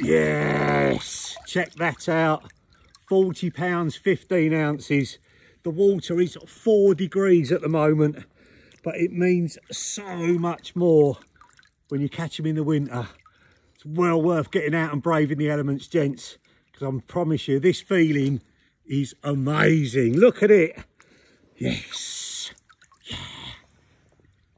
Yes, check that out. 40 pounds, 15 ounces. The water is four degrees at the moment, but it means so much more when you catch them in the winter. It's well worth getting out and braving the elements, gents, because I promise you, this feeling is amazing. Look at it. Yes.